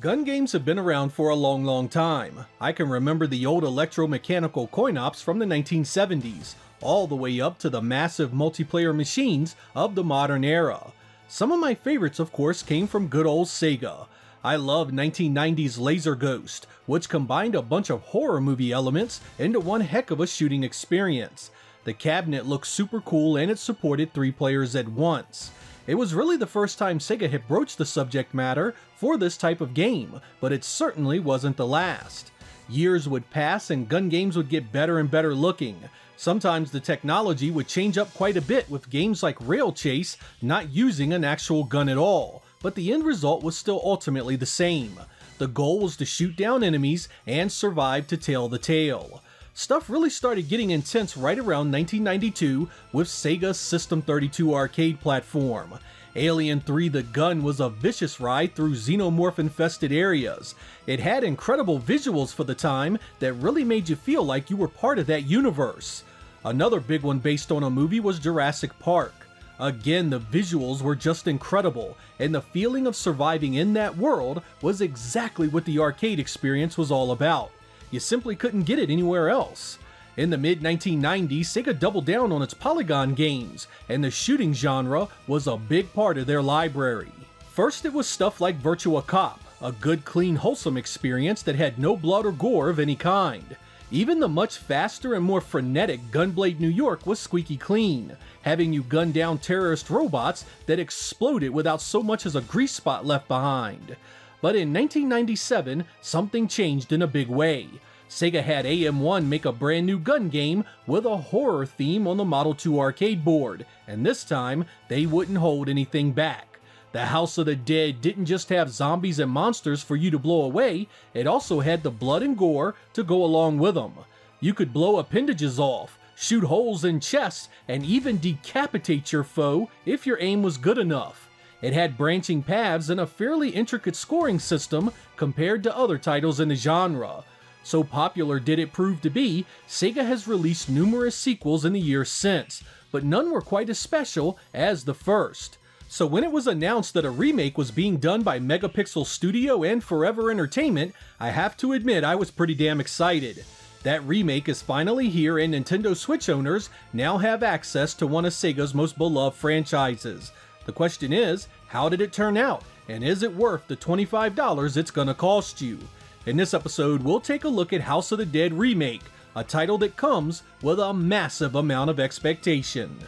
Gun games have been around for a long, long time. I can remember the old electromechanical coin-ops from the 1970s, all the way up to the massive multiplayer machines of the modern era. Some of my favorites, of course, came from good old Sega. I love 1990's Laser Ghost, which combined a bunch of horror movie elements into one heck of a shooting experience. The cabinet looked super cool and it supported three players at once. It was really the first time Sega had broached the subject matter for this type of game, but it certainly wasn't the last. Years would pass and gun games would get better and better looking. Sometimes the technology would change up quite a bit with games like Rail Chase not using an actual gun at all, but the end result was still ultimately the same. The goal was to shoot down enemies and survive to tell the tale. Stuff really started getting intense right around 1992 with Sega's System 32 arcade platform. Alien 3 The Gun was a vicious ride through xenomorph-infested areas. It had incredible visuals for the time that really made you feel like you were part of that universe. Another big one based on a movie was Jurassic Park. Again, the visuals were just incredible, and the feeling of surviving in that world was exactly what the arcade experience was all about. You simply couldn't get it anywhere else. In the mid 1990s, Sega doubled down on its polygon games, and the shooting genre was a big part of their library. First, it was stuff like Virtua Cop, a good, clean, wholesome experience that had no blood or gore of any kind. Even the much faster and more frenetic Gunblade New York was squeaky clean, having you gun down terrorist robots that exploded without so much as a grease spot left behind. But in 1997, something changed in a big way. Sega had AM1 make a brand new gun game with a horror theme on the Model 2 arcade board, and this time, they wouldn't hold anything back. The House of the Dead didn't just have zombies and monsters for you to blow away, it also had the blood and gore to go along with them. You could blow appendages off, shoot holes in chests, and even decapitate your foe if your aim was good enough. It had branching paths and a fairly intricate scoring system compared to other titles in the genre. So popular did it prove to be, Sega has released numerous sequels in the years since, but none were quite as special as the first. So when it was announced that a remake was being done by Megapixel Studio and Forever Entertainment, I have to admit I was pretty damn excited. That remake is finally here and Nintendo Switch owners now have access to one of Sega's most beloved franchises. The question is, how did it turn out? And is it worth the $25 it's gonna cost you? In this episode, we'll take a look at House of the Dead Remake, a title that comes with a massive amount of expectation.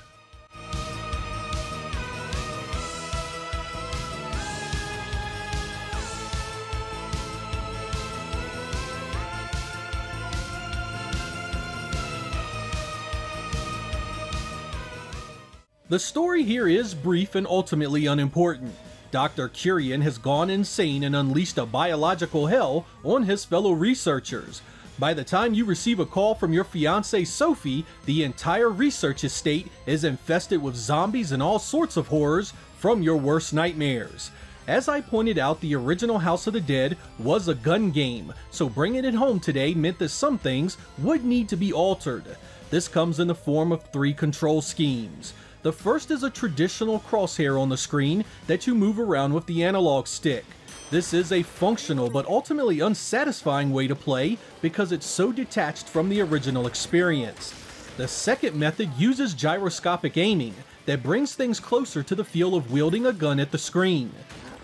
The story here is brief and ultimately unimportant. Dr. Curien has gone insane and unleashed a biological hell on his fellow researchers. By the time you receive a call from your fiancée Sophie, the entire research estate is infested with zombies and all sorts of horrors from your worst nightmares. As I pointed out, the original House of the Dead was a gun game, so bringing it home today meant that some things would need to be altered. This comes in the form of three control schemes. The first is a traditional crosshair on the screen that you move around with the analog stick. This is a functional but ultimately unsatisfying way to play because it's so detached from the original experience. The second method uses gyroscopic aiming that brings things closer to the feel of wielding a gun at the screen.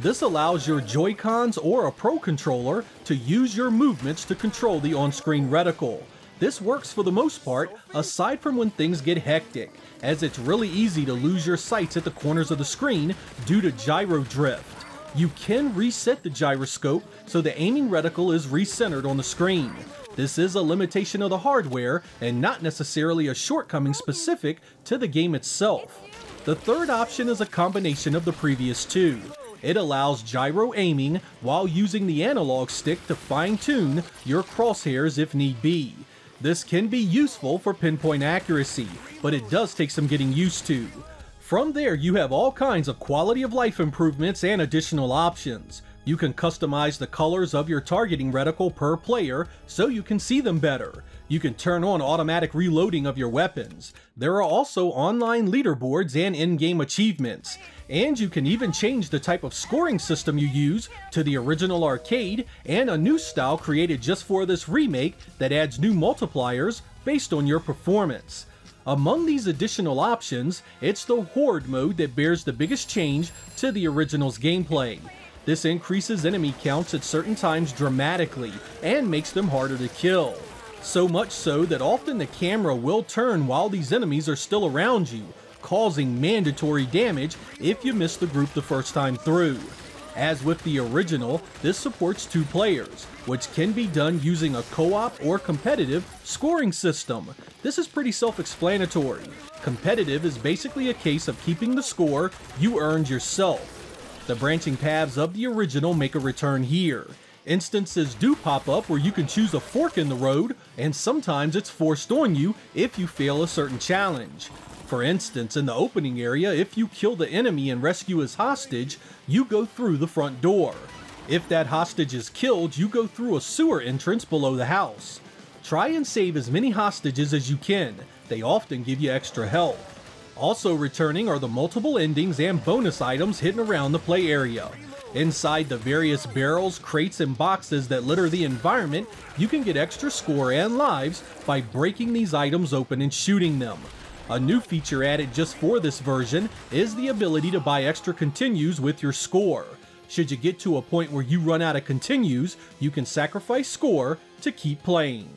This allows your Joy-Cons or a Pro Controller to use your movements to control the on-screen reticle. This works for the most part, aside from when things get hectic, as it's really easy to lose your sights at the corners of the screen due to gyro drift. You can reset the gyroscope so the aiming reticle is recentered on the screen. This is a limitation of the hardware and not necessarily a shortcoming specific to the game itself. The third option is a combination of the previous two. It allows gyro aiming while using the analog stick to fine tune your crosshairs if need be. This can be useful for pinpoint accuracy, but it does take some getting used to. From there, you have all kinds of quality of life improvements and additional options. You can customize the colors of your targeting reticle per player so you can see them better. You can turn on automatic reloading of your weapons. There are also online leaderboards and in-game achievements. And you can even change the type of scoring system you use to the original arcade and a new style created just for this remake that adds new multipliers based on your performance. Among these additional options, it's the Horde mode that bears the biggest change to the original's gameplay. This increases enemy counts at certain times dramatically and makes them harder to kill. So much so that often the camera will turn while these enemies are still around you, causing mandatory damage if you miss the group the first time through. As with the original, this supports two players, which can be done using a co-op or competitive scoring system. This is pretty self-explanatory. Competitive is basically a case of keeping the score you earned yourself. The branching paths of the original make a return here. Instances do pop up where you can choose a fork in the road, and sometimes it's forced on you if you fail a certain challenge. For instance, in the opening area, if you kill the enemy and rescue his hostage, you go through the front door. If that hostage is killed, you go through a sewer entrance below the house. Try and save as many hostages as you can, they often give you extra health. Also returning are the multiple endings and bonus items hidden around the play area. Inside the various barrels, crates, and boxes that litter the environment, you can get extra score and lives by breaking these items open and shooting them. A new feature added just for this version is the ability to buy extra continues with your score. Should you get to a point where you run out of continues, you can sacrifice score to keep playing.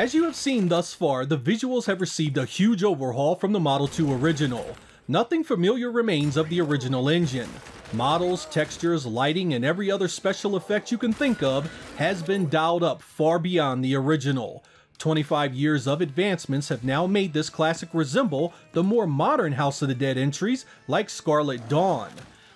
As you have seen thus far, the visuals have received a huge overhaul from the Model 2 original. Nothing familiar remains of the original engine. Models, textures, lighting, and every other special effect you can think of has been dialed up far beyond the original. 25 years of advancements have now made this classic resemble the more modern House of the Dead entries like Scarlet Dawn.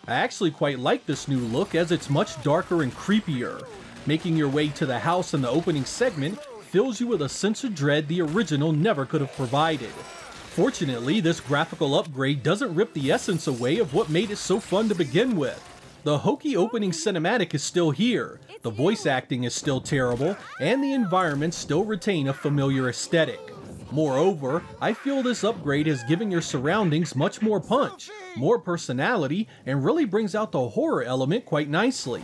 I actually quite like this new look as it's much darker and creepier. Making your way to the house in the opening segment fills you with a sense of dread the original never could have provided. Fortunately, this graphical upgrade doesn't rip the essence away of what made it so fun to begin with. The hokey opening cinematic is still here, the voice acting is still terrible, and the environments still retain a familiar aesthetic. Moreover, I feel this upgrade has given your surroundings much more punch, more personality, and really brings out the horror element quite nicely.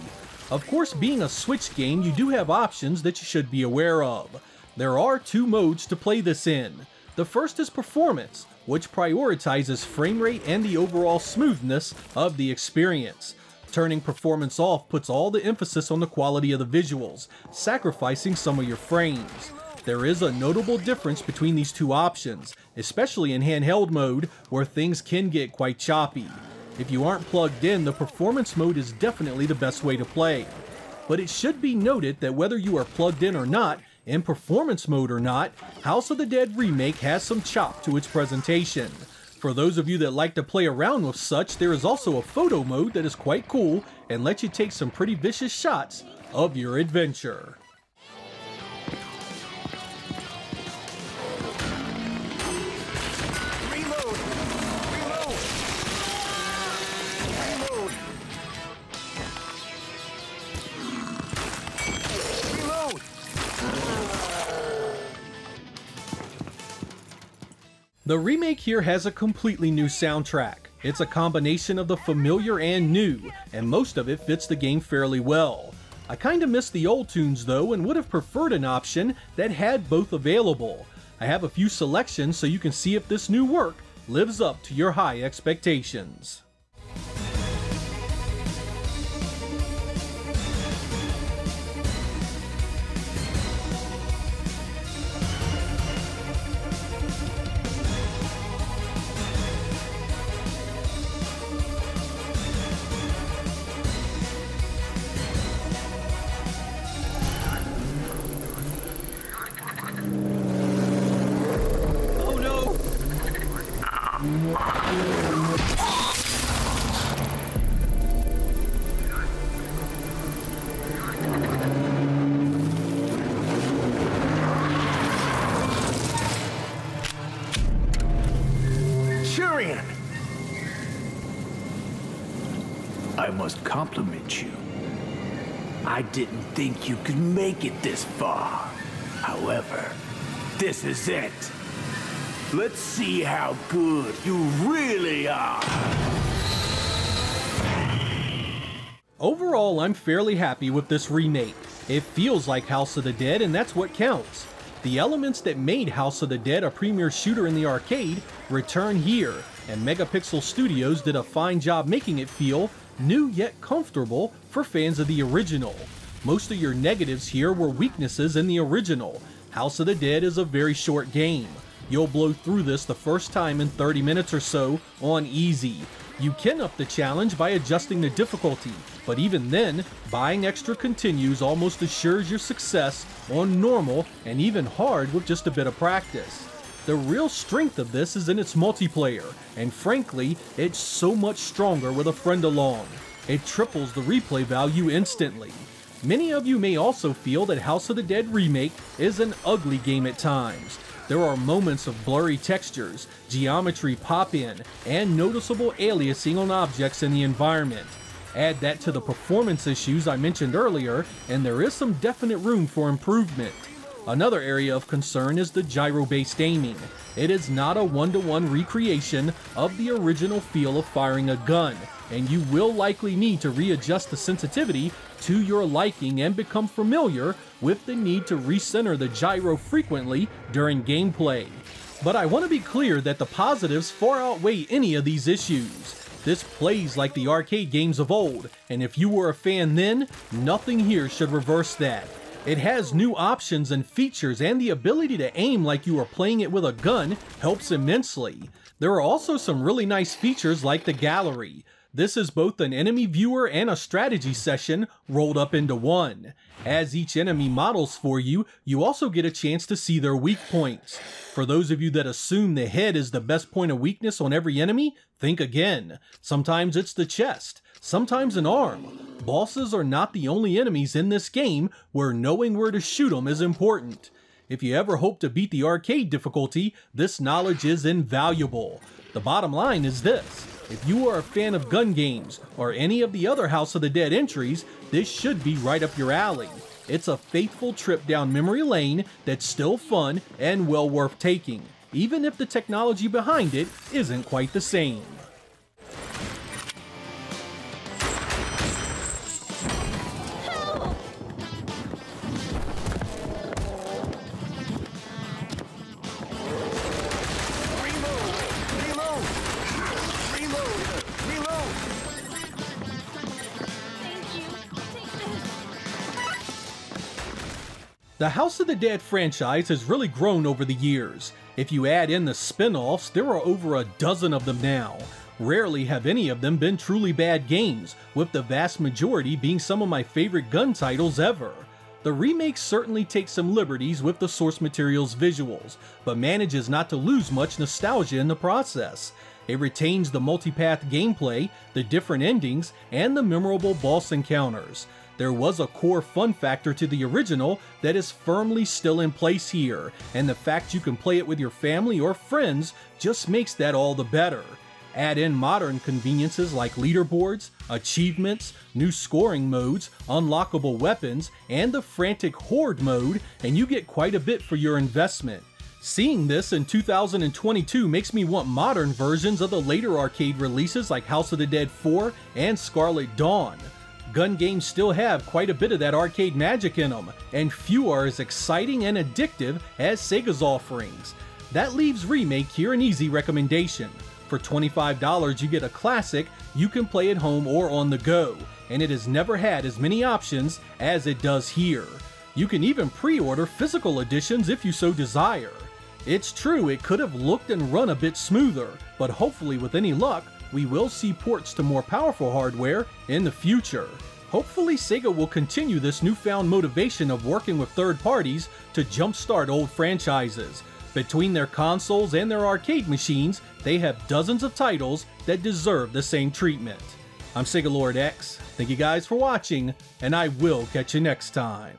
Of course, being a Switch game, you do have options that you should be aware of. There are two modes to play this in. The first is Performance, which prioritizes frame rate and the overall smoothness of the experience. Turning performance off puts all the emphasis on the quality of the visuals, sacrificing some of your frames. There is a notable difference between these two options, especially in handheld mode, where things can get quite choppy. If you aren't plugged in, the performance mode is definitely the best way to play. But it should be noted that whether you are plugged in or not, in performance mode or not, House of the Dead Remake has some chop to its presentation. For those of you that like to play around with such, there is also a photo mode that is quite cool and lets you take some pretty vicious shots of your adventure. The remake here has a completely new soundtrack. It's a combination of the familiar and new, and most of it fits the game fairly well. I kinda miss the old tunes though and would have preferred an option that had both available. I have a few selections so you can see if this new work lives up to your high expectations. I must compliment you. I didn't think you could make it this far. However, this is it. Let's see how good you really are. Overall, I'm fairly happy with this remake. It feels like House of the Dead, and that's what counts. The elements that made House of the Dead a premier shooter in the arcade return here, and Megapixel Studios did a fine job making it feel new yet comfortable for fans of the original. Most of your negatives here were weaknesses in the original. House of the Dead is a very short game. You'll blow through this the first time in 30 minutes or so on easy. You can up the challenge by adjusting the difficulty, but even then, buying extra continues almost assures your success on normal and even hard with just a bit of practice. The real strength of this is in its multiplayer, and frankly, it's so much stronger with a friend along. It triples the replay value instantly. Many of you may also feel that House of the Dead Remake is an ugly game at times, there are moments of blurry textures, geometry pop in, and noticeable aliasing on objects in the environment. Add that to the performance issues I mentioned earlier, and there is some definite room for improvement. Another area of concern is the gyro-based aiming. It is not a one-to-one -one recreation of the original feel of firing a gun, and you will likely need to readjust the sensitivity to your liking and become familiar with the need to recenter the gyro frequently during gameplay. But I want to be clear that the positives far outweigh any of these issues. This plays like the arcade games of old, and if you were a fan then, nothing here should reverse that. It has new options and features, and the ability to aim like you are playing it with a gun helps immensely. There are also some really nice features like the gallery. This is both an enemy viewer and a strategy session rolled up into one. As each enemy models for you, you also get a chance to see their weak points. For those of you that assume the head is the best point of weakness on every enemy, think again. Sometimes it's the chest, sometimes an arm. Bosses are not the only enemies in this game where knowing where to shoot them is important. If you ever hope to beat the arcade difficulty, this knowledge is invaluable. The bottom line is this. If you are a fan of gun games or any of the other House of the Dead entries, this should be right up your alley. It's a faithful trip down memory lane that's still fun and well worth taking, even if the technology behind it isn't quite the same. The House of the Dead franchise has really grown over the years. If you add in the spin-offs, there are over a dozen of them now. Rarely have any of them been truly bad games, with the vast majority being some of my favorite gun titles ever. The remake certainly takes some liberties with the source material's visuals, but manages not to lose much nostalgia in the process. It retains the multipath gameplay, the different endings, and the memorable boss encounters there was a core fun factor to the original that is firmly still in place here, and the fact you can play it with your family or friends just makes that all the better. Add in modern conveniences like leaderboards, achievements, new scoring modes, unlockable weapons, and the frantic horde mode, and you get quite a bit for your investment. Seeing this in 2022 makes me want modern versions of the later arcade releases like House of the Dead 4 and Scarlet Dawn. Gun games still have quite a bit of that arcade magic in them, and few are as exciting and addictive as Sega's offerings. That leaves Remake here an easy recommendation. For $25 you get a classic you can play at home or on the go, and it has never had as many options as it does here. You can even pre-order physical editions if you so desire. It's true it could have looked and run a bit smoother, but hopefully with any luck, we will see ports to more powerful hardware in the future. Hopefully Sega will continue this newfound motivation of working with third parties to jumpstart old franchises. Between their consoles and their arcade machines, they have dozens of titles that deserve the same treatment. I'm Sega Lord X, thank you guys for watching, and I will catch you next time.